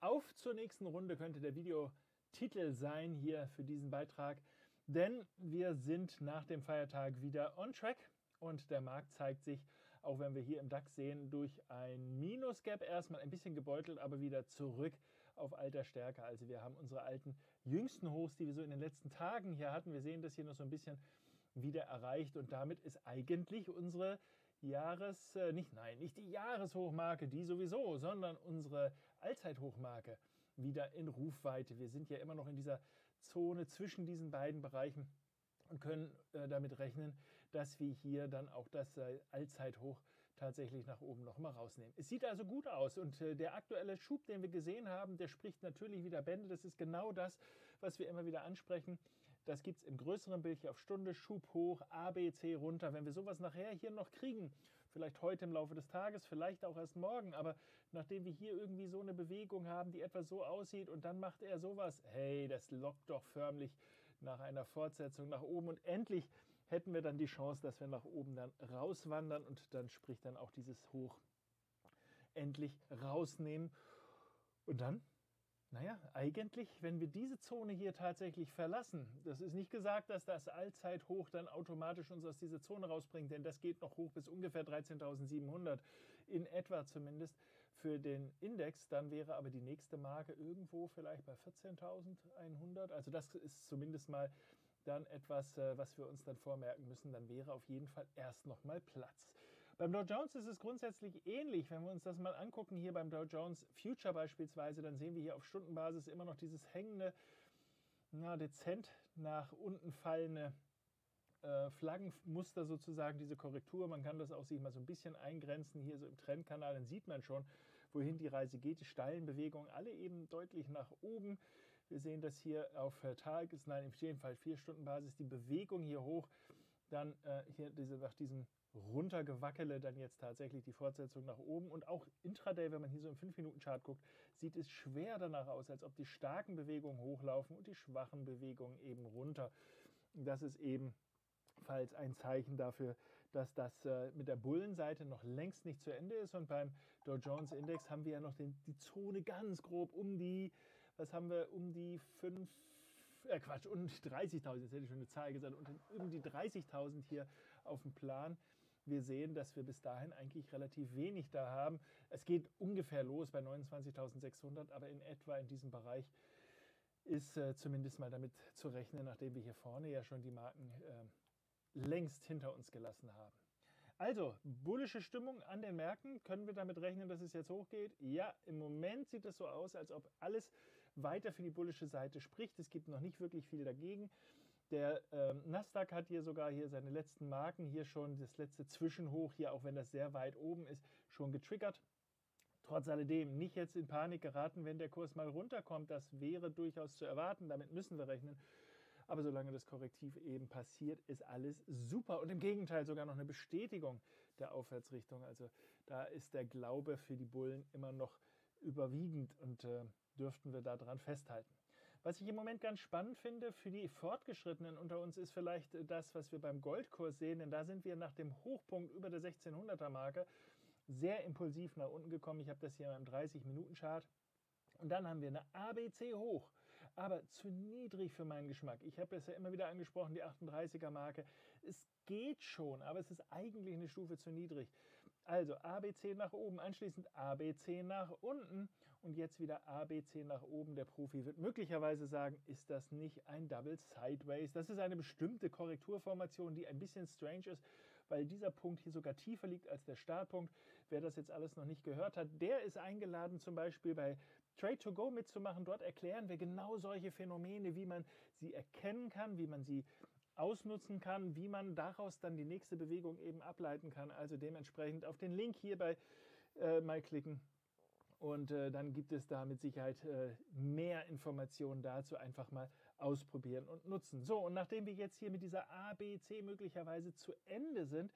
auf zur nächsten Runde könnte der Videotitel sein hier für diesen Beitrag. Denn wir sind nach dem Feiertag wieder on track und der Markt zeigt sich, auch wenn wir hier im DAX sehen, durch ein Minus-Gap erstmal ein bisschen gebeutelt, aber wieder zurück auf alter Stärke. Also wir haben unsere alten jüngsten Hochs, die wir so in den letzten Tagen hier hatten. Wir sehen das hier noch so ein bisschen wieder erreicht und damit ist eigentlich unsere Jahres, äh, nicht, nein, nicht die Jahreshochmarke, die sowieso, sondern unsere Allzeithochmarke wieder in Rufweite. Wir sind ja immer noch in dieser Zone zwischen diesen beiden Bereichen und können äh, damit rechnen, dass wir hier dann auch das äh, Allzeithoch tatsächlich nach oben noch mal rausnehmen. Es sieht also gut aus und äh, der aktuelle Schub, den wir gesehen haben, der spricht natürlich wieder Bände. Das ist genau das, was wir immer wieder ansprechen. Das gibt es im größeren Bild hier auf Stunde, Schub hoch, A, B, C runter. Wenn wir sowas nachher hier noch kriegen, vielleicht heute im Laufe des Tages, vielleicht auch erst morgen, aber nachdem wir hier irgendwie so eine Bewegung haben, die etwas so aussieht und dann macht er sowas, hey, das lockt doch förmlich nach einer Fortsetzung nach oben und endlich hätten wir dann die Chance, dass wir nach oben dann rauswandern und dann spricht dann auch dieses Hoch endlich rausnehmen. Und dann, naja, eigentlich, wenn wir diese Zone hier tatsächlich verlassen, das ist nicht gesagt, dass das Allzeithoch dann automatisch uns aus dieser Zone rausbringt, denn das geht noch hoch bis ungefähr 13.700, in etwa zumindest für den Index, dann wäre aber die nächste Marke irgendwo vielleicht bei 14.100. Also das ist zumindest mal dann etwas, äh, was wir uns dann vormerken müssen, dann wäre auf jeden Fall erst noch mal Platz. Beim Dow Jones ist es grundsätzlich ähnlich. Wenn wir uns das mal angucken, hier beim Dow Jones Future beispielsweise, dann sehen wir hier auf Stundenbasis immer noch dieses hängende, na, dezent nach unten fallende äh, Flaggenmuster sozusagen, diese Korrektur. Man kann das auch sich mal so ein bisschen eingrenzen, hier so im Trendkanal, dann sieht man schon, wohin die Reise geht. Die steilen Bewegungen alle eben deutlich nach oben. Wir sehen das hier auf Tages, nein, im jeden Fall 4-Stunden-Basis, die Bewegung hier hoch, dann äh, hier diese, nach diesem runtergewackele dann jetzt tatsächlich die Fortsetzung nach oben. Und auch intraday, wenn man hier so im 5-Minuten-Chart guckt, sieht es schwer danach aus, als ob die starken Bewegungen hochlaufen und die schwachen Bewegungen eben runter. Das ist eben falls ein Zeichen dafür, dass das äh, mit der Bullenseite noch längst nicht zu Ende ist. Und beim Dow Jones Index haben wir ja noch den, die Zone ganz grob um die, was haben wir, um die 5, äh Quatsch, um die 30.000, jetzt hätte ich schon eine Zahl gesagt, und um die 30.000 hier auf dem Plan. Wir sehen, dass wir bis dahin eigentlich relativ wenig da haben. Es geht ungefähr los bei 29.600, aber in etwa in diesem Bereich ist äh, zumindest mal damit zu rechnen, nachdem wir hier vorne ja schon die Marken äh, längst hinter uns gelassen haben. Also, bullische Stimmung an den Märkten. Können wir damit rechnen, dass es jetzt hochgeht? Ja, im Moment sieht es so aus, als ob alles weiter für die bullische Seite spricht. Es gibt noch nicht wirklich viel dagegen. Der ähm, Nasdaq hat hier sogar hier seine letzten Marken, hier schon das letzte Zwischenhoch, hier auch wenn das sehr weit oben ist, schon getriggert. Trotz alledem nicht jetzt in Panik geraten, wenn der Kurs mal runterkommt. Das wäre durchaus zu erwarten. Damit müssen wir rechnen. Aber solange das Korrektiv eben passiert, ist alles super. Und im Gegenteil sogar noch eine Bestätigung der Aufwärtsrichtung. Also da ist der Glaube für die Bullen immer noch überwiegend und äh, dürften wir daran festhalten. Was ich im Moment ganz spannend finde für die Fortgeschrittenen unter uns ist vielleicht das, was wir beim Goldkurs sehen, denn da sind wir nach dem Hochpunkt über der 1600er Marke sehr impulsiv nach unten gekommen. Ich habe das hier im 30-Minuten-Chart und dann haben wir eine ABC hoch, aber zu niedrig für meinen Geschmack. Ich habe es ja immer wieder angesprochen, die 38er Marke. Es geht schon, aber es ist eigentlich eine Stufe zu niedrig. Also ABC nach oben, anschließend ABC nach unten und jetzt wieder ABC nach oben. Der Profi wird möglicherweise sagen, ist das nicht ein Double Sideways? Das ist eine bestimmte Korrekturformation, die ein bisschen strange ist, weil dieser Punkt hier sogar tiefer liegt als der Startpunkt. Wer das jetzt alles noch nicht gehört hat, der ist eingeladen, zum Beispiel bei Trade to Go mitzumachen. Dort erklären wir genau solche Phänomene, wie man sie erkennen kann, wie man sie ausnutzen kann, wie man daraus dann die nächste Bewegung eben ableiten kann. Also dementsprechend auf den Link hier bei äh, mal klicken. Und äh, dann gibt es da mit Sicherheit äh, mehr Informationen dazu. Einfach mal ausprobieren und nutzen. So, und nachdem wir jetzt hier mit dieser A, B, C möglicherweise zu Ende sind,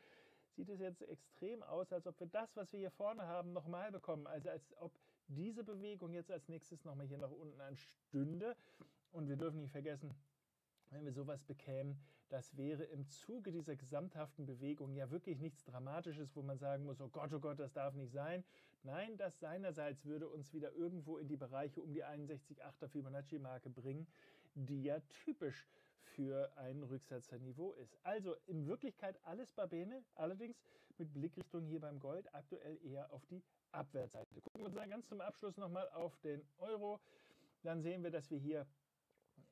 sieht es jetzt extrem aus, als ob wir das, was wir hier vorne haben, nochmal bekommen. Also als ob diese Bewegung jetzt als nächstes nochmal hier nach unten anstünde. Und wir dürfen nicht vergessen, wenn wir sowas bekämen, das wäre im Zuge dieser gesamthaften Bewegung ja wirklich nichts Dramatisches, wo man sagen muss, oh Gott, oh Gott, das darf nicht sein. Nein, das seinerseits würde uns wieder irgendwo in die Bereiche um die 61,8er Fibonacci-Marke bringen, die ja typisch für ein Rücksetzerniveau ist. Also in Wirklichkeit alles Babene, allerdings mit Blickrichtung hier beim Gold aktuell eher auf die Abwärtsseite. Gucken wir uns dann ganz zum Abschluss nochmal auf den Euro. Dann sehen wir, dass wir hier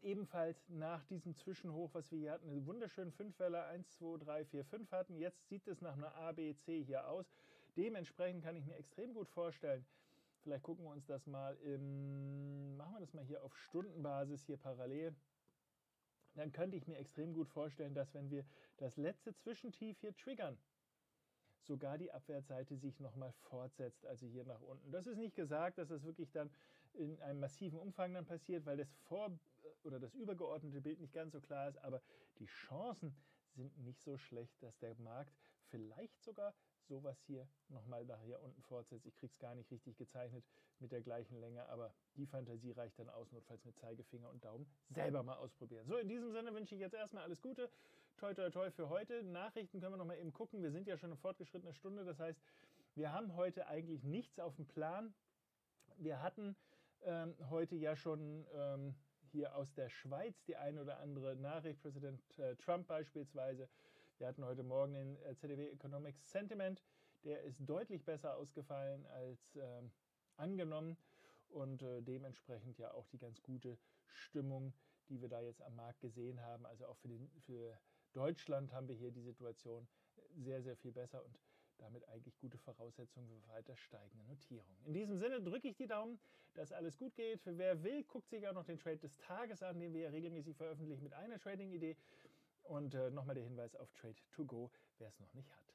ebenfalls nach diesem Zwischenhoch, was wir hier hatten, eine wunderschöne 5-Welle 1, 2, 3, 4, 5 hatten. Jetzt sieht es nach einer ABC hier aus. Dementsprechend kann ich mir extrem gut vorstellen, vielleicht gucken wir uns das mal im, machen wir das mal hier auf Stundenbasis hier parallel. Dann könnte ich mir extrem gut vorstellen, dass wenn wir das letzte Zwischentief hier triggern, sogar die Abwärtsseite sich nochmal fortsetzt, also hier nach unten. Das ist nicht gesagt, dass das wirklich dann in einem massiven Umfang dann passiert, weil das vor oder das übergeordnete Bild nicht ganz so klar ist, aber die Chancen sind nicht so schlecht, dass der Markt vielleicht sogar sowas hier nochmal nach hier unten fortsetzt. Ich kriege es gar nicht richtig gezeichnet mit der gleichen Länge, aber die Fantasie reicht dann aus, notfalls mit Zeigefinger und Daumen selber mal ausprobieren. So, in diesem Sinne wünsche ich jetzt erstmal alles Gute. Toi, toi, toi für heute. Nachrichten können wir nochmal eben gucken. Wir sind ja schon eine fortgeschrittene Stunde, das heißt, wir haben heute eigentlich nichts auf dem Plan. Wir hatten ähm, heute ja schon ähm, hier aus der Schweiz die eine oder andere Nachricht, Präsident äh, Trump beispielsweise. Wir hatten heute Morgen den äh, ZDW Economics Sentiment, der ist deutlich besser ausgefallen als äh, angenommen und äh, dementsprechend ja auch die ganz gute Stimmung, die wir da jetzt am Markt gesehen haben. Also auch für, den, für Deutschland haben wir hier die Situation sehr, sehr viel besser und damit eigentlich gute Voraussetzungen für weiter steigende Notierungen. In diesem Sinne drücke ich die Daumen, dass alles gut geht. Für wer will, guckt sich auch noch den Trade des Tages an, den wir ja regelmäßig veröffentlichen mit einer Trading-Idee. Und äh, nochmal der Hinweis auf Trade to Go, wer es noch nicht hat.